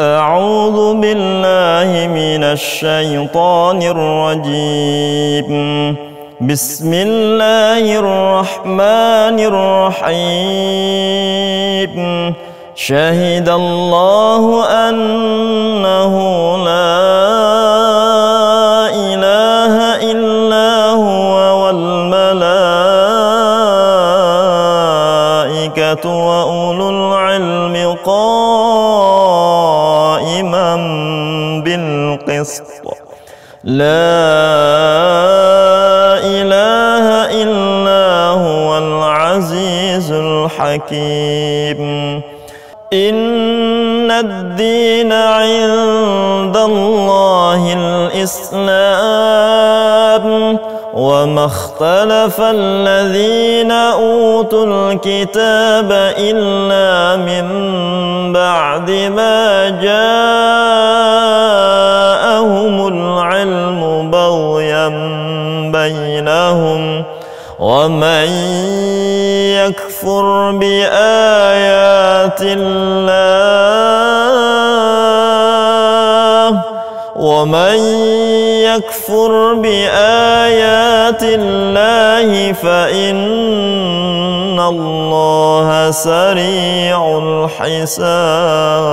أعوذ بالله من الشيطان الرجيم. بسم الله الرحمن الرحيم. شهد الله أنه لا إله إلا هو والملائكة وأولو العلم قائما بالقسط. لا إله إلا هو العزيز الحكيم. إن الدين عند الله الإسلام. وما اختلف الذين أوتوا الكتاب إلا من بعد ما جاءهم العلم بغيا بينهم ومن يكفر بآيات الله ومن يكفر بآيات الله فإن الله سريع الحساب.